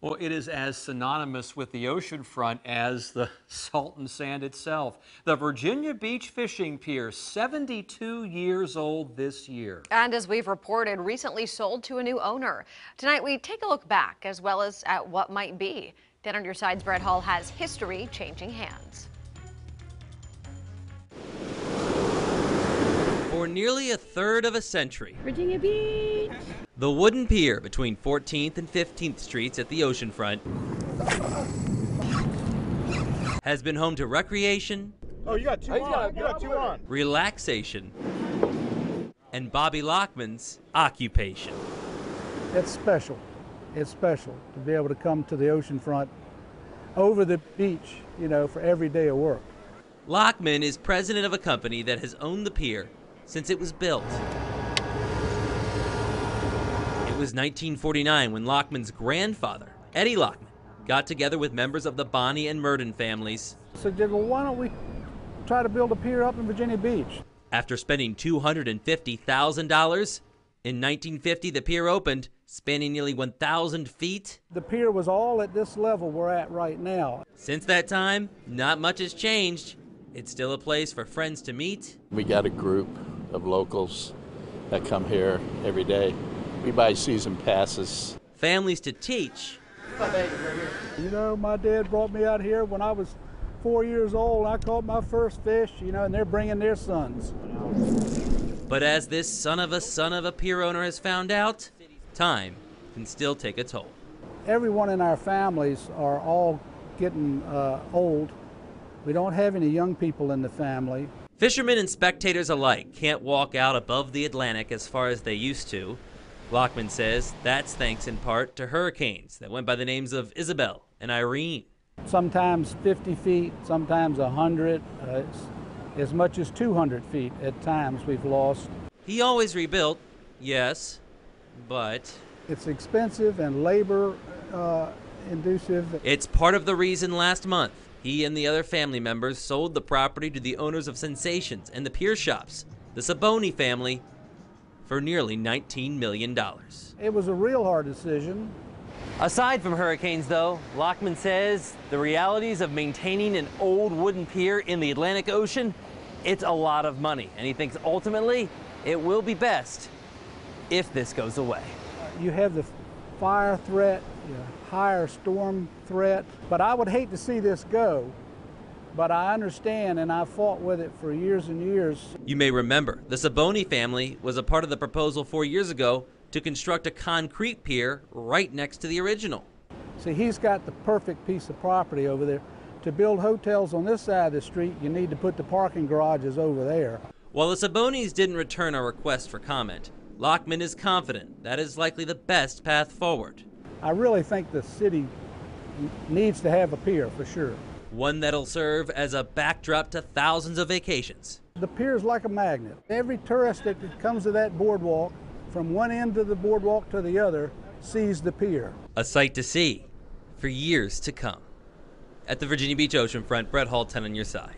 Well, it is as synonymous with the oceanfront as the salt and sand itself. The Virginia Beach Fishing Pier, 72 years old this year. And as we've reported, recently sold to a new owner. Tonight, we take a look back as well as at what might be. 10 on your side's, Brett Hall has history changing hands. For nearly a third of a century, Virginia Beach. The wooden pier between 14th and 15th Streets at the oceanfront has been home to recreation, Oh, you got two on. You got two on. relaxation, and Bobby Lockman's occupation. It's special. It's special to be able to come to the oceanfront over the beach, you know, for every day of work. Lockman is president of a company that has owned the pier since it was built. It was 1949 when Lockman's grandfather, Eddie Lockman, got together with members of the Bonney and Murden families. So, did well, why don't we try to build a pier up in Virginia Beach? After spending $250,000, in 1950 the pier opened, spanning nearly 1,000 feet. The pier was all at this level we're at right now. Since that time, not much has changed. It's still a place for friends to meet, We got a group of locals that come here every day. We buy season passes. families to teach, You know, my dad brought me out here when I was four years old. I caught my first fish, you know, and they're bringing their sons. But as this son of a son of a pier owner has found out, time can still take a toll. Everyone in our families are all getting uh, old. We don't have any young people in the family. Fishermen and spectators alike can't walk out above the Atlantic as far as they used to. Lockman says that's thanks in part to hurricanes that went by the names of Isabel and Irene. Sometimes 50 feet, sometimes 100, uh, as much as 200 feet at times we've lost. He always rebuilt, yes, but It's expensive and labor uh, inducive. it's part of the reason last month he and the other family members sold the property to the owners of Sensations and the Pier Shops, the Saboni family, for nearly $19 million. It was a real hard decision. Aside from hurricanes, though, Lockman says the realities of maintaining an old wooden pier in the Atlantic Ocean, it's a lot of money. And he thinks ultimately it will be best if this goes away. You have the fire threat, you know, higher storm threat, but I would hate to see this go. But I understand, and I fought with it for years and years. You may remember the Saboni family was a part of the proposal four years ago to construct a concrete pier right next to the original. See, he's got the perfect piece of property over there. To build hotels on this side of the street, you need to put the parking garages over there. While the Sabonis didn't return our request for comment, Lockman is confident that is likely the best path forward. I really think the city needs to have a pier for sure. One that'll serve as a backdrop to thousands of vacations. The pier is like a magnet. Every tourist that comes to that boardwalk, from one end of the boardwalk to the other, sees the pier. A sight to see for years to come. At the Virginia Beach oceanfront, Brett Hall 10 on your side.